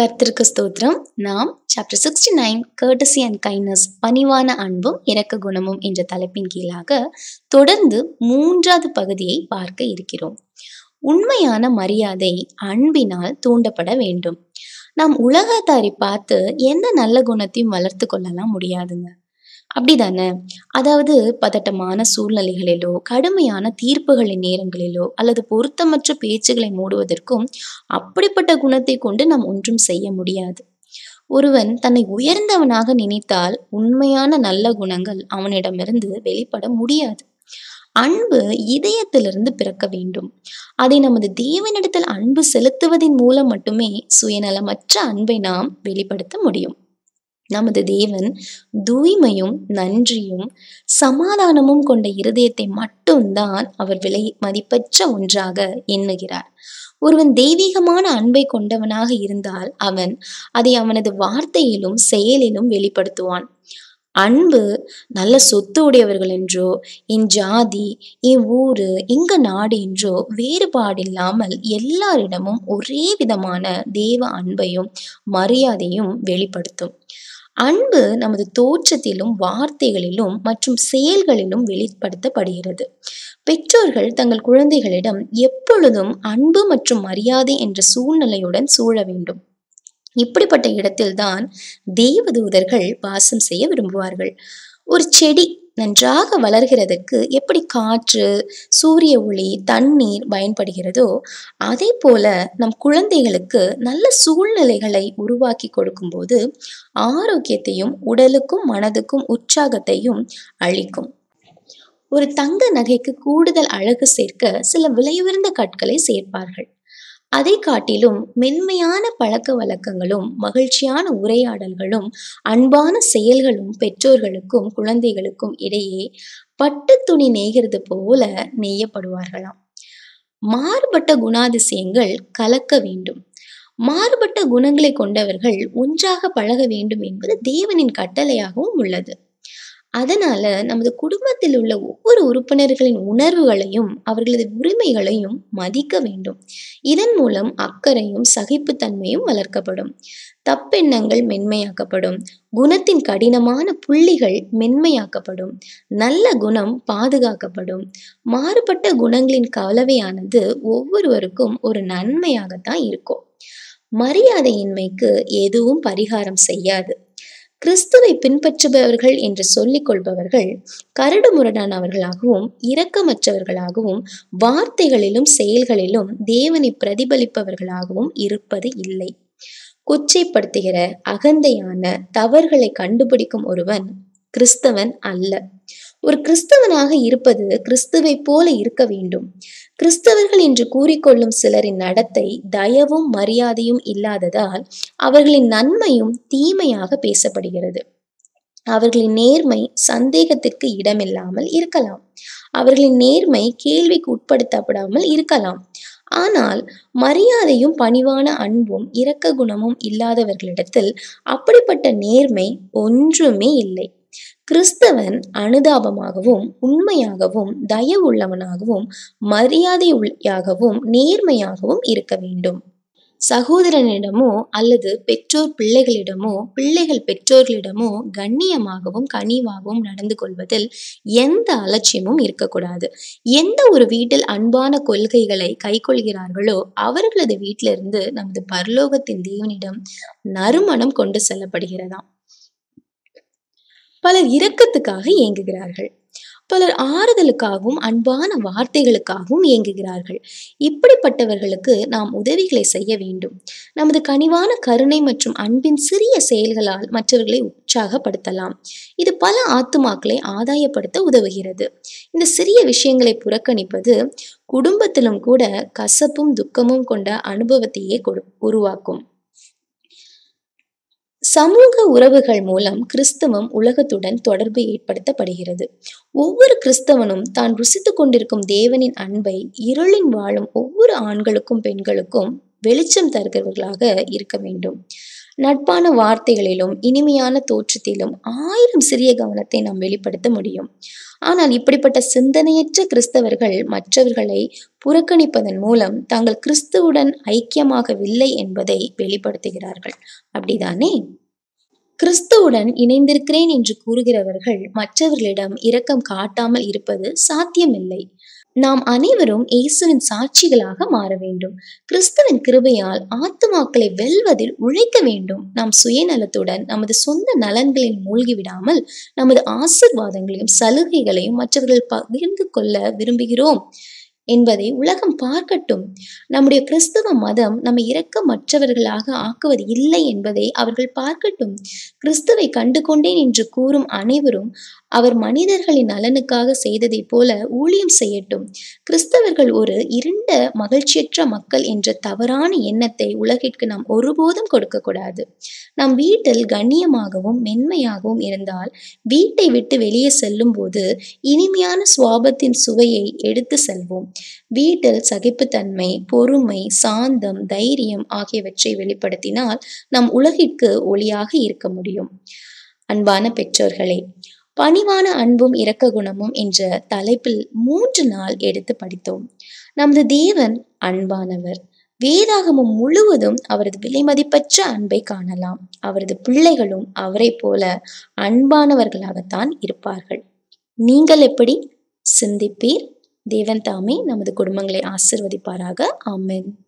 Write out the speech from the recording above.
கர்த்தருக்கு ஸ்தோத்திரம். நாம் chapter sixty nine courtesy and kindness பணிவான அன்பும் இரக்க குணமும் என்ற தலைப்பின் கீழாக தொடர்ந்து மூன்றாவது பகுதியை பார்க்க இருக்கிறோம். உண்மையான மரியாதை அன்பினால் தூண்டப்பட வேண்டும். நாம் உலகத்தாரை பார்த்து எந்த நல்ல குணத்தையும் வளர்த்து கொள்ளலாம் முடியாதுங்க. அப்படிதானே? அதாவது பதட்டமான சூழ்நிலைகளிலோ கடுமையான தீர்ப்புகளின் நேரங்களிலோ அல்லது பொருத்தமற்ற பேச்சுகளை மூடுவதற்கும் அப்படிப்பட்ட குணத்தை கொண்டு நாம் ஒன்றும் செய்ய முடியாது. ஒருவன் தன்னை உயர்ந்தவனாக நினைத்தால் உண்மையான நல்ல குணங்கள் அவனிடமிருந்து வெளிப்பட முடியாது. அன்பு இதயத்திலிருந்து பிறக்க வேண்டும். அதை நமது தேவனிடத்தில் அன்பு செலுத்துவதன் மூலம் மட்டுமே சுயநலமற்ற அன்பை நாம் வெளிப்படுத்த முடியும். நமது தேவன் தூய்மையும் நன்றியும் சமாதானமும் கொண்ட இருதயத்தை மட்டும்தான் அவர் விலை மதிப்பற்ற ஒன்றாக எண்ணுகிறார். ஒருவன் தெய்வீகமான அன்பை கொண்டவனாக இருந்தால் அவன் அதை அவனது வார்த்தையிலும் செயலிலும் வெளிப்படுத்துவான். அன்பு நல்ல சொத்து உடையவர்கள் என்றோ என் ஜாதி என் ஊர் எங்க நாடு என்றோ வேறுபாடில்லாமல் எல்லாரிடமும் ஒரே விதமான தேவ அன்பையும் மரியாதையும் வெளிப்படுத்தும். அன்பு நமது தோற்றத்திலும் வார்த்தைகளிலும் மற்றும் செயல்களிலும் வெளிப்படுத்தப்படுகிறது. பெற்றோர்கள் தங்கள் குழந்தைகளிடம் எப்பொழுதும் அன்பு மற்றும் மரியாதை என்ற சூழ்நிலையுடன் சூழ வேண்டும். இப்படிப்பட்ட இடத்தில்தான் தேவதூதர்கள் வாசம் செய்ய விரும்புவார்கள். ஒரு செடி நன்றாக வளர்கிறதுக்கு எப்படி காற்று சூரிய ஒளி தண்ணீர் பயன்படுகிறதோ அதே போல நம் குழந்தைகளுக்கு நல்ல சூழ்நிலைகளை உருவாக்கி கொடுக்கும்போது ஆரோக்கியத்தையும் உடலுக்கும் மனதுக்கும் உற்சாகத்தையும் அளிக்கும். ஒரு தங்க நகைக்கு கூடுதல் அழகு சேர்க்க சில விலையுயர்ந்த கற்களை சேர்ப்பார்கள். அதை காட்டிலும் மென்மையான பழக்க வழக்கங்களும் மகிழ்ச்சியான உரையாடல்களும் அன்பான செயல்களும் பெற்றோர்களுக்கும் குழந்தைகளுக்கும் இடையே பட்டு துணி நெய்கிறது போல நெய்யப்படுவார்களாம். மாறுபட்ட குணாதிசயங்கள் கலக்க வேண்டும். மாறுபட்ட குணங்களை கொண்டவர்கள் ஒன்றாக பழக வேண்டும் என்பது தேவனின் கட்டளையாகவும் உள்ளது. அதனால் நமது குடும்பத்தில் உள்ள ஒவ்வொரு உறுப்பினர்களின் உணர்வுகளையும் அவர்களது உரிமைகளையும் மதிக்க வேண்டும். இதன் மூலம் அக்கறையும் சகிப்புத்தன்மையும் வளர்க்கப்படும். தப்பெண்ணங்கள் மென்மையாக்கப்படும். குணத்தின் கடினமான புள்ளிகள் மென்மையாக்கப்படும். நல்ல குணம் பாதுகாக்கப்படும். மாறுபட்ட குணங்களின் கலவையானது ஒவ்வொருவருக்கும் ஒரு நன்மையாகத்தான் இருக்கும். மரியாதையின்மைக்கு எதுவும் பரிகாரம் செய்யாது. கிறிஸ்துவை பின்பற்றுபவர்கள் என்று சொல்லிக் கொள்பவர்கள் கரடு முரடானவர்களாகவும் இரக்கமற்றவர்களாகவும் வார்த்தைகளிலும் செயல்களிலும் தேவனை பிரதிபலிப்பவர்களாகவும் இருப்பது இல்லை. கொச்சைப்படுத்துகிற அகந்தையான தவறுகளை கண்டுபிடிக்கும் ஒருவன் கிறிஸ்தவன் அல்ல. ஒரு கிறிஸ்தவனாக இருப்பது கிறிஸ்துவை போல இருக்க வேண்டும். கிறிஸ்தவர்கள் என்று கூறிக்கொள்ளும் சிலரின் நடத்தை தயவும் மரியாதையும் இல்லாததால் அவர்களின் நன்மையும் தீமையாக பேசப்படுகிறது. அவர்களின் நேர்மை சந்தேகத்திற்கு இடமில்லாமல் இருக்கலாம். அவர்களின் நேர்மை கேள்விக்கு உட்படுத்தப்படாமல் இருக்கலாம். ஆனால் மரியாதையும் பணிவான அன்பும் இரக்க குணமும் இல்லாதவர்களிடத்தில் அப்படிப்பட்ட நேர்மை ஒன்றுமே இல்லை. கிறிஸ்தவன் அனுதாபமாகவும் உண்மையாகவும் தயவுள்ளவனாகவும் மரியாதையாகவும் நேர்மையாகவும் இருக்க வேண்டும். சகோதரனிடமோ அல்லது பெற்றோர் பிள்ளைகளிடமோ பிள்ளைகள் பெற்றோர்களிடமோ கண்ணியமாகவும் கனிவாகவும் நடந்து கொள்வதில் எந்த அலட்சியமும் இருக்கக்கூடாது. எந்த ஒரு வீட்டில் அன்பான கொள்கைகளை கைக்கொள்கிறார்களோ அவர்களது வீட்டிலிருந்து நமது பரலோகத்தின் தேவனிடம் நறுமணம் கொண்டு செல்லப்படுகிறதாம். பலர் இரக்கத்துக்காக இயங்குகிறார்கள். பலர் ஆறுதலுக்காகவும் அன்பான வார்த்தைகளுக்காகவும் இயங்குகிறார்கள். இப்படிப்பட்டவர்களுக்கு நாம் உதவிகளை செய்ய வேண்டும். நமது கனிவான கருணை மற்றும் அன்பின் சிறிய செயல்களால் மற்றவர்களை உற்சாகப்படுத்தலாம். இது பல ஆத்துமாக்களை ஆதாயப்படுத்த உதவுகிறது. இந்த சிறிய விஷயங்களை புறக்கணிப்பது குடும்பத்திலும் கூட கசப்பும் துக்கமும் கொண்ட அனுபவத்தையே கொடு உருவாக்கும். சமூக உறவுகள் மூலம் கிறிஸ்தவம் உலகத்துடன் தொடர்பு ஏற்படுத்தப்படுகிறது. ஒவ்வொரு கிறிஸ்தவனும் தான் ருசித்து கொண்டிருக்கும் தேவனின் அன்பை இருளின் வாழும் ஒவ்வொரு ஆண்களுக்கும் பெண்களுக்கும் வெளிச்சம் தருகிறவர்களாக இருக்க வேண்டும். நட்பான வார்த்தைகளிலும் இனிமையான தோற்றத்திலும் ஆயிரம் சிறிய கவனத்தை நாம் வெளிப்படுத்த முடியும். ஆனால் இப்படிப்பட்ட சிந்தனையற்ற கிறிஸ்தவர்கள் மற்றவர்களை புறக்கணிப்பதன் மூலம் தாங்கள் கிறிஸ்துவுடன் ஐக்கியமாகவில்லை என்பதை வெளிப்படுத்துகிறார்கள். அப்படிதானே? கிறிஸ்துவுடன் இணைந்திருக்கிறேன் என்று கூறுகிறவர்கள் மற்றவர்களிடம் இரக்கம் காட்டாமல் இருப்பது சாத்தியமில்லை. நாம் அனைவரும் இயேசுவின் சாட்சிகளாக மாற வேண்டும். கிறிஸ்துவின் கிருபையால் ஆத்துமாக்களை வெல்வதில் உழைக்க வேண்டும். நாம் சுயநலத்துடன் நமது சொந்த நலன்களில் மூழ்கிவிடாமல் நமது ஆசிர்வாதங்களையும் சலுகைகளையும் மற்றவர்கள் பகிர்ந்து கொள்ள விரும்புகிறோம். என்பதை உலகம் பார்க்கட்டும். நம்முடைய கிறிஸ்தவ மதம் நம்மை இரக்கமற்றவர்களாக ஆக்குவது இல்லை என்பதை அவர்கள் பார்க்கட்டும். கிறிஸ்துவை கண்டு கொண்டேன் என்று கூறும் அனைவரும் அவர் மனிதர்களின் நலனுக்காக செய்ததைப் போல ஊழியம் செய்யட்டும். கிறிஸ்தவர்கள் ஒரு இருண்ட மகிழ்ச்சியற்ற மக்கள் என்ற தவறான எண்ணத்தை உலகிற்கு நாம் ஒருபோதும் கொடுக்கக்கூடாது. நம் வீட்டில் கண்ணியமாகவும் மென்மையாகவும் இருந்தால் வீட்டை விட்டு வெளியே செல்லும் போது இனிமையான சுவாபத்தின் சுவையை எடுத்து செல்வோம். வீட்டில் சகிப்புத்தன்மை பொறுமை சாந்தம் தைரியம் ஆகியவற்றை வெளிப்படுத்தினால் நம் உலகிற்கு ஒளியாக இருக்க முடியும். அன்பான பெற்றோர்களே பணிவான அன்பும் இரக்க குணமும் என்ற தலைப்பில் மூன்று நாள் எடுத்து படித்தோம். நமது தேவன் அன்பானவர். வேதாகமம் முழுவதும் அவரது விலைமதிப்பற்ற அன்பை காணலாம். அவரது பிள்ளைகளும் அவரை போல அன்பானவர்களாகத்தான் இருப்பார்கள். நீங்கள் எப்படி சிந்திப்பீர்? தேவன் தாமே நமது குடும்பங்களை ஆசிர்வதிப்பாராக. ஆமென்.